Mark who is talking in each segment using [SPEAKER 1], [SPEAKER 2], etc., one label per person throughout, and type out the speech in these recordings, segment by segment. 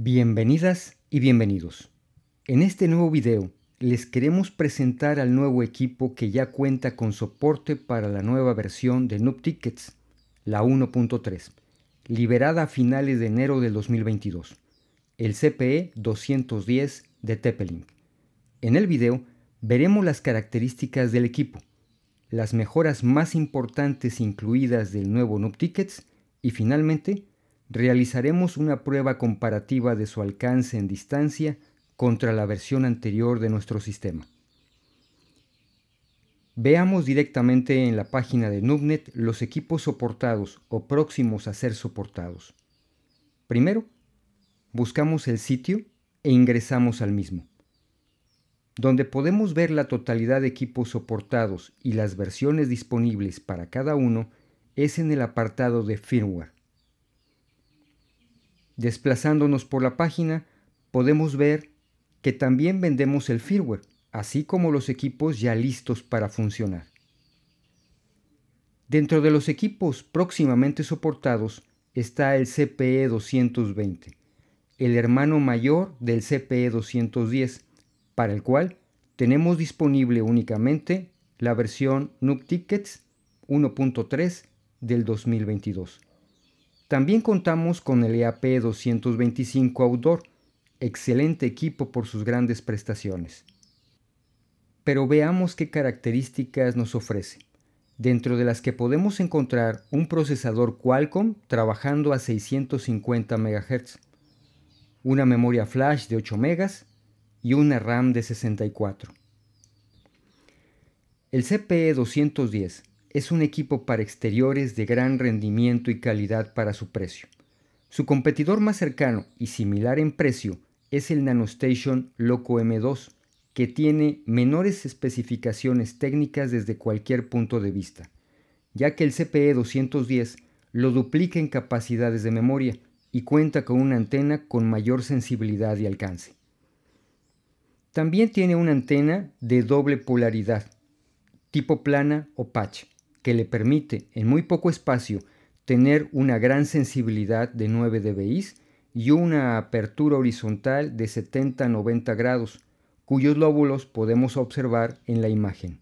[SPEAKER 1] Bienvenidas y bienvenidos. En este nuevo video les queremos presentar al nuevo equipo que ya cuenta con soporte para la nueva versión de Noob Tickets, la 1.3, liberada a finales de enero del 2022, el CPE 210 de Teppelink. En el video veremos las características del equipo, las mejoras más importantes incluidas del nuevo Noob Tickets y finalmente realizaremos una prueba comparativa de su alcance en distancia contra la versión anterior de nuestro sistema. Veamos directamente en la página de Nubnet los equipos soportados o próximos a ser soportados. Primero, buscamos el sitio e ingresamos al mismo, donde podemos ver la totalidad de equipos soportados y las versiones disponibles para cada uno es en el apartado de firmware. Desplazándonos por la página, podemos ver que también vendemos el firmware, así como los equipos ya listos para funcionar. Dentro de los equipos próximamente soportados está el CPE 220, el hermano mayor del CPE 210, para el cual tenemos disponible únicamente la versión Noob Tickets 1.3 del 2022. También contamos con el EAP 225 Outdoor, excelente equipo por sus grandes prestaciones. Pero veamos qué características nos ofrece, dentro de las que podemos encontrar un procesador Qualcomm trabajando a 650 MHz, una memoria flash de 8 MB y una RAM de 64. El CPE 210 es un equipo para exteriores de gran rendimiento y calidad para su precio. Su competidor más cercano y similar en precio es el NanoStation Loco M2, que tiene menores especificaciones técnicas desde cualquier punto de vista, ya que el CPE 210 lo duplica en capacidades de memoria y cuenta con una antena con mayor sensibilidad y alcance. También tiene una antena de doble polaridad, tipo plana o patch, que le permite en muy poco espacio tener una gran sensibilidad de 9 dBi y una apertura horizontal de 70-90 grados, cuyos lóbulos podemos observar en la imagen.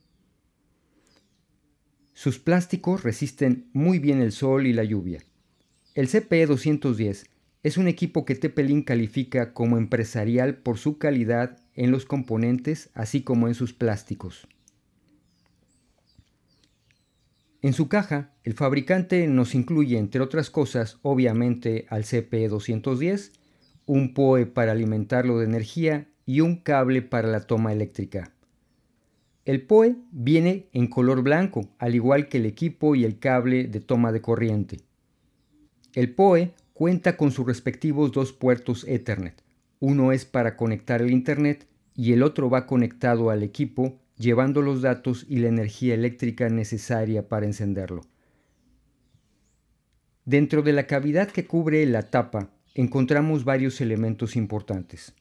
[SPEAKER 1] Sus plásticos resisten muy bien el sol y la lluvia. El CPE 210 es un equipo que Tepelin califica como empresarial por su calidad en los componentes así como en sus plásticos. En su caja, el fabricante nos incluye, entre otras cosas, obviamente al CP210, un POE para alimentarlo de energía y un cable para la toma eléctrica. El POE viene en color blanco, al igual que el equipo y el cable de toma de corriente. El POE cuenta con sus respectivos dos puertos Ethernet. Uno es para conectar el Internet y el otro va conectado al equipo llevando los datos y la energía eléctrica necesaria para encenderlo. Dentro de la cavidad que cubre la tapa encontramos varios elementos importantes.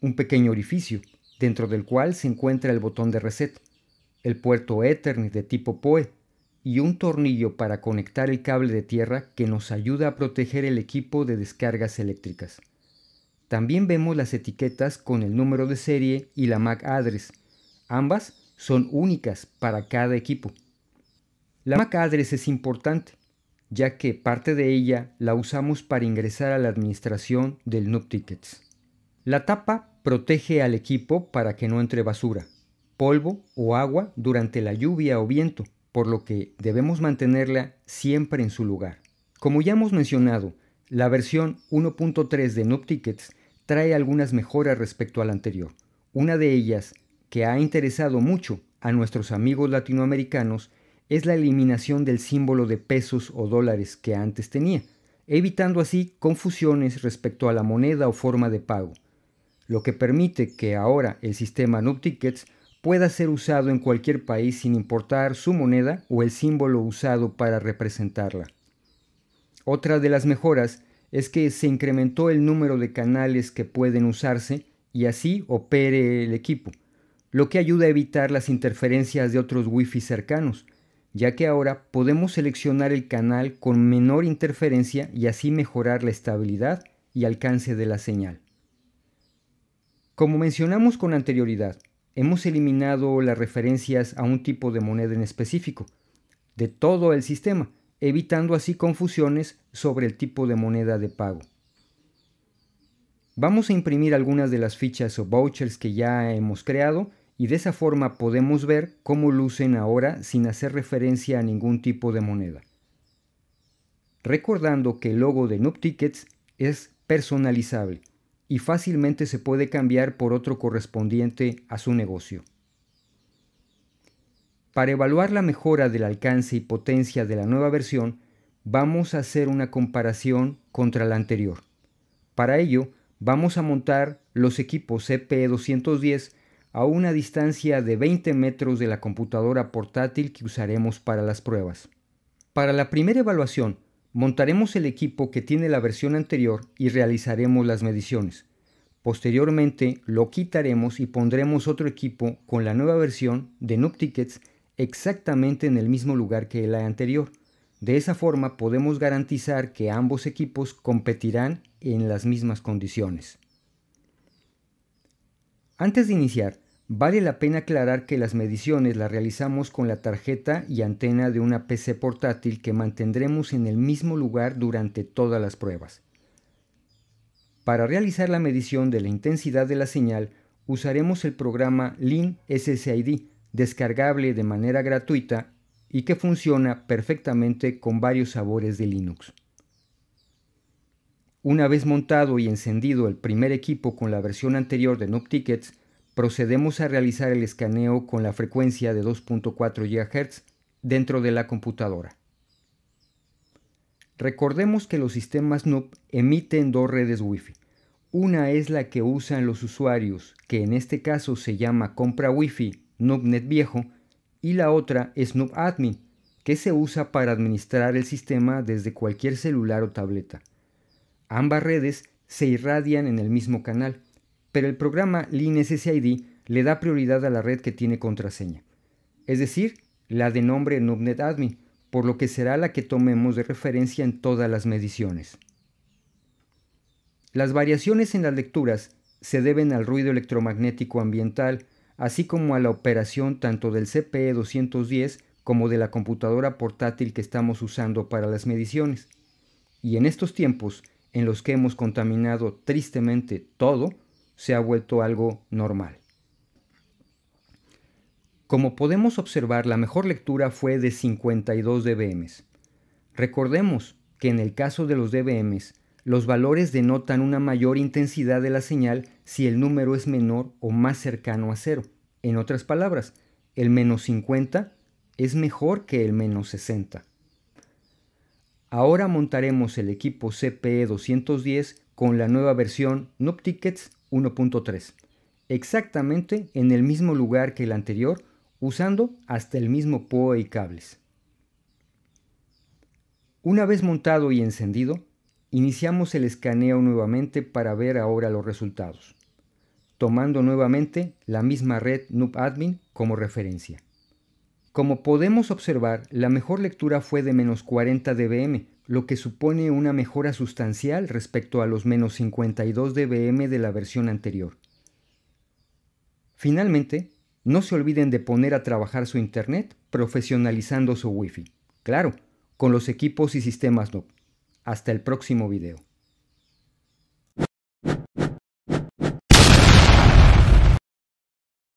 [SPEAKER 1] Un pequeño orificio, dentro del cual se encuentra el botón de reset, el puerto Ethernet de tipo PoE y un tornillo para conectar el cable de tierra que nos ayuda a proteger el equipo de descargas eléctricas. También vemos las etiquetas con el número de serie y la MAC address, Ambas son únicas para cada equipo. La MAC address es importante, ya que parte de ella la usamos para ingresar a la administración del Noob Tickets. La tapa protege al equipo para que no entre basura, polvo o agua durante la lluvia o viento, por lo que debemos mantenerla siempre en su lugar. Como ya hemos mencionado, la versión 1.3 de Noob Tickets trae algunas mejoras respecto a la anterior. Una de ellas que ha interesado mucho a nuestros amigos latinoamericanos es la eliminación del símbolo de pesos o dólares que antes tenía, evitando así confusiones respecto a la moneda o forma de pago, lo que permite que ahora el sistema Noob Tickets pueda ser usado en cualquier país sin importar su moneda o el símbolo usado para representarla. Otra de las mejoras es que se incrementó el número de canales que pueden usarse y así opere el equipo, lo que ayuda a evitar las interferencias de otros Wi-Fi cercanos, ya que ahora podemos seleccionar el canal con menor interferencia y así mejorar la estabilidad y alcance de la señal. Como mencionamos con anterioridad, hemos eliminado las referencias a un tipo de moneda en específico de todo el sistema, evitando así confusiones sobre el tipo de moneda de pago. Vamos a imprimir algunas de las fichas o vouchers que ya hemos creado y de esa forma podemos ver cómo lucen ahora sin hacer referencia a ningún tipo de moneda. Recordando que el logo de Noob Tickets es personalizable y fácilmente se puede cambiar por otro correspondiente a su negocio. Para evaluar la mejora del alcance y potencia de la nueva versión, vamos a hacer una comparación contra la anterior. Para ello, vamos a montar los equipos CPE210 a una distancia de 20 metros de la computadora portátil que usaremos para las pruebas. Para la primera evaluación, montaremos el equipo que tiene la versión anterior y realizaremos las mediciones. Posteriormente lo quitaremos y pondremos otro equipo con la nueva versión de Noob Tickets exactamente en el mismo lugar que la anterior. De esa forma podemos garantizar que ambos equipos competirán en las mismas condiciones. Antes de iniciar, vale la pena aclarar que las mediciones las realizamos con la tarjeta y antena de una PC portátil que mantendremos en el mismo lugar durante todas las pruebas. Para realizar la medición de la intensidad de la señal, usaremos el programa Lean SSID, descargable de manera gratuita y que funciona perfectamente con varios sabores de Linux. Una vez montado y encendido el primer equipo con la versión anterior de Noob Tickets, procedemos a realizar el escaneo con la frecuencia de 2.4 GHz dentro de la computadora. Recordemos que los sistemas Noob emiten dos redes Wi-Fi. Una es la que usan los usuarios, que en este caso se llama compra Wi-Fi NoobNet viejo, y la otra es NoobAdmin, que se usa para administrar el sistema desde cualquier celular o tableta. Ambas redes se irradian en el mismo canal, pero el programa LeanSSID le da prioridad a la red que tiene contraseña, es decir, la de nombre NoobNetAdmin, por lo que será la que tomemos de referencia en todas las mediciones. Las variaciones en las lecturas se deben al ruido electromagnético ambiental, así como a la operación tanto del CPE 210 como de la computadora portátil que estamos usando para las mediciones. Y en estos tiempos, en los que hemos contaminado tristemente todo, se ha vuelto algo normal. Como podemos observar, la mejor lectura fue de 52 dBm. Recordemos que en el caso de los dBm, los valores denotan una mayor intensidad de la señal si el número es menor o más cercano a cero. En otras palabras, el menos 50 es mejor que el menos 60. Ahora montaremos el equipo CPE 210 con la nueva versión NoobTickets 1.3, exactamente en el mismo lugar que el anterior, usando hasta el mismo POE y cables. Una vez montado y encendido, iniciamos el escaneo nuevamente para ver ahora los resultados, tomando nuevamente la misma red NoobAdmin como referencia. Como podemos observar, la mejor lectura fue de menos 40 dBm, lo que supone una mejora sustancial respecto a los menos 52 dBm de la versión anterior. Finalmente, no se olviden de poner a trabajar su Internet profesionalizando su Wi-Fi. Claro, con los equipos y sistemas NOP. Hasta el próximo video.